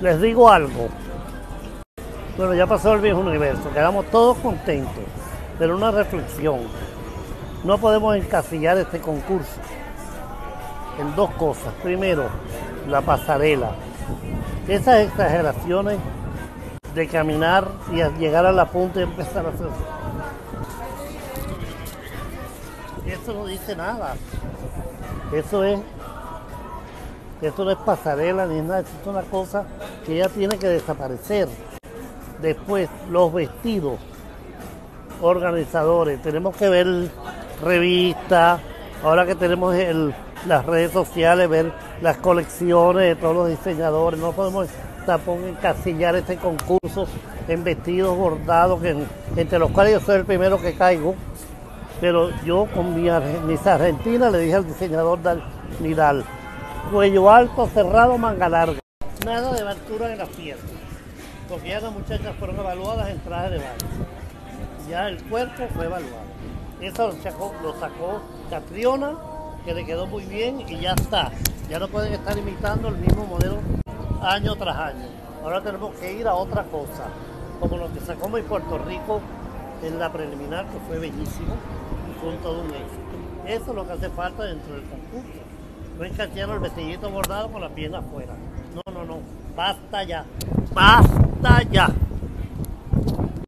Les digo algo. Bueno, ya pasó el viejo universo, quedamos todos contentos, pero una reflexión. No podemos encasillar este concurso en dos cosas. Primero, la pasarela. Esas exageraciones de caminar y llegar a la punta y empezar a hacer. Eso no dice nada. Eso es. Eso no es pasarela ni nada. Eso es una cosa que ya tiene que desaparecer. Después, los vestidos organizadores. Tenemos que ver revistas. Ahora que tenemos las redes sociales, ver las colecciones de todos los diseñadores. No podemos tampoco encasillar este concurso en vestidos bordados, entre los cuales yo soy el primero que caigo. Pero yo con mi, mis argentinas le dije al diseñador Nidal, cuello alto, cerrado, manga larga. Nada de abertura en las piernas, porque ya las muchachas fueron evaluadas en traje de baño. Ya el cuerpo fue evaluado. Eso lo sacó, lo sacó Catriona, que le quedó muy bien y ya está. Ya no pueden estar imitando el mismo modelo año tras año. Ahora tenemos que ir a otra cosa, como lo que sacó en Puerto Rico en la preliminar, que fue bellísimo y todo un éxito. Eso es lo que hace falta dentro del concurso. No encasillar el vestidito bordado con la pierna afuera. No, no, no. Basta ya. Basta ya.